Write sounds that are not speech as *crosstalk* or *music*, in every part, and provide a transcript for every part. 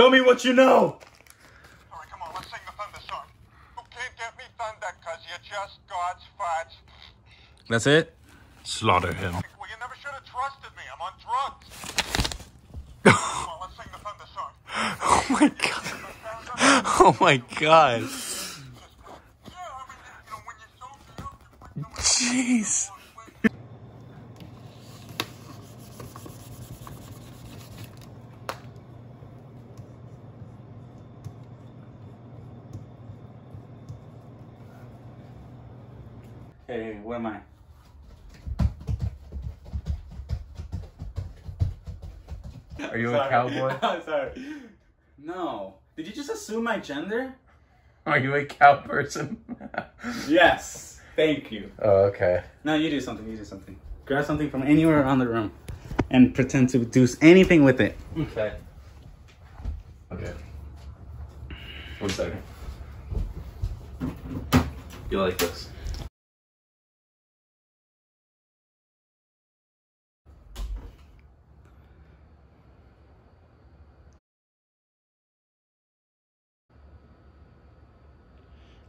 Tell me what you know. All right, come on, let's sing the thunder song. You can't get me thunder, cause you're just God's farts. That's it? Slaughter him. Well, you never should have trusted me. I'm on drugs. *laughs* come on, let's sing the thunder song. Oh my god. Oh my god. Yeah, I mean, you know, when you're so young, you put Jeez. Hey, where am I? Are you a cowboy? *laughs* I'm Sorry. No. Did you just assume my gender? Are you a cow person? *laughs* Yes. Thank you. oh, okay. No, you do something. You do something. Grab something from anywhere around the room and pretend to do anything with it. Okay. Okay. One second. You like this?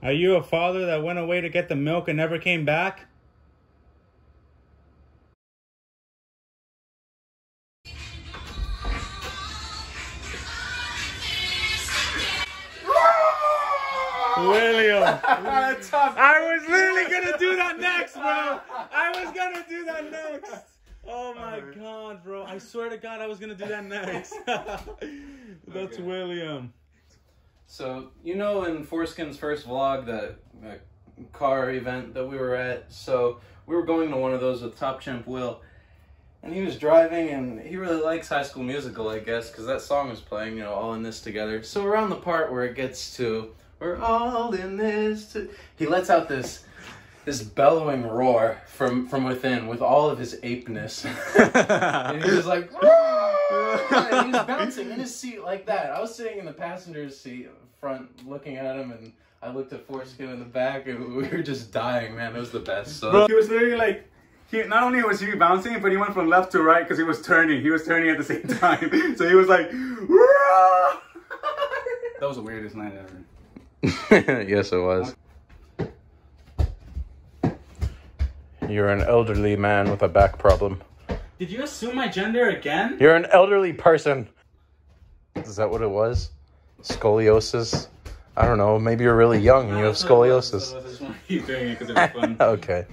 Are you a father that went away to get the milk and never came back? William. *laughs* I was literally gonna do that next, bro. I was gonna do that next. Oh my god, bro. I swear to God, I was gonna do that next. *laughs* That's Okay. William. So you know, in 4Skyn's first vlog, that, that car event that we were at. So we were going to one of those with Top Chimp Will, and he was driving, and he really likes High School Musical, I guess, because that song was playing. You know, all in this together. So around the part where it gets to "We're all in this," he lets out this. This bellowing roar from from within, with all of his apeness, *laughs* and he was like, and he was *laughs* bouncing in his seat like that. I was sitting in the passenger's seat front looking at him, and I looked at 4Skyn in the back, and we were just dying, man. It was the best. So, Bro, he was literally like, he not only was he bouncing, but he went from left to right because he was turning. He was turning at the same *laughs* time. so he was like, "Whoa!" that was the weirdest night ever. *laughs* yes, it was. You're an elderly man with a back problem. Did you assume my gender again? You're an elderly person. Is that what it was? Scoliosis? I don't know. Maybe you're really young and you have *laughs* scoliosis. I just want to keep doing it because it *laughs* fun. okay.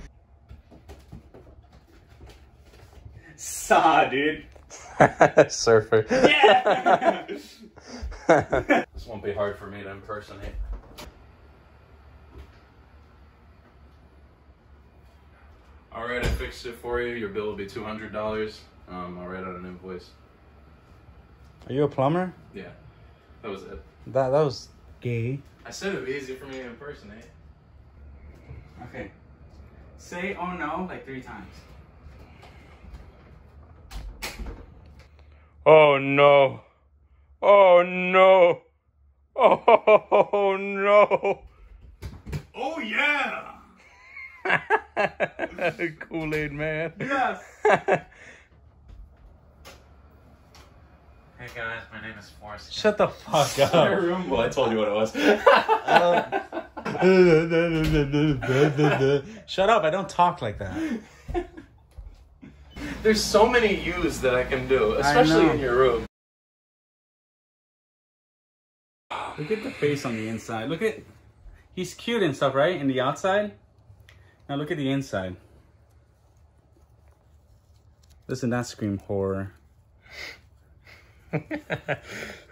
Saw, dude. *laughs* Surfer. Yeah. this won't be hard for me to impersonate. All right, I fixed it for you. Your bill will be two hundred dollars. Um, I'll write out an invoice. Are you a plumber? Yeah, that was it. That that was gay. I said it'd be easy for me to impersonate. Okay. Say oh no like three times. Oh no! Oh no! *laughs* Oh no! Oh yeah. *laughs* Kool Aid man. Yes. *laughs* Hey guys, my name is Forrest. Shut the fuck up. Well, I told you what it was. *laughs* Shut up! I don't talk like that. There's so many U's that I can do, especially in your room. Look at the face on the inside. Look at, he's cute and stuff, right? In the outside. Now look at the inside. Listen, that scream horror. *laughs*